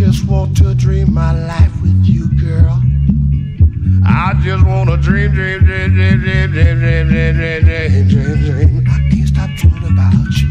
just want to dream my life with you, girl. I just want to dream, dream, dream, dream, dream, dream, dream, dream, dream, dream, dream. I can't stop dreaming about you.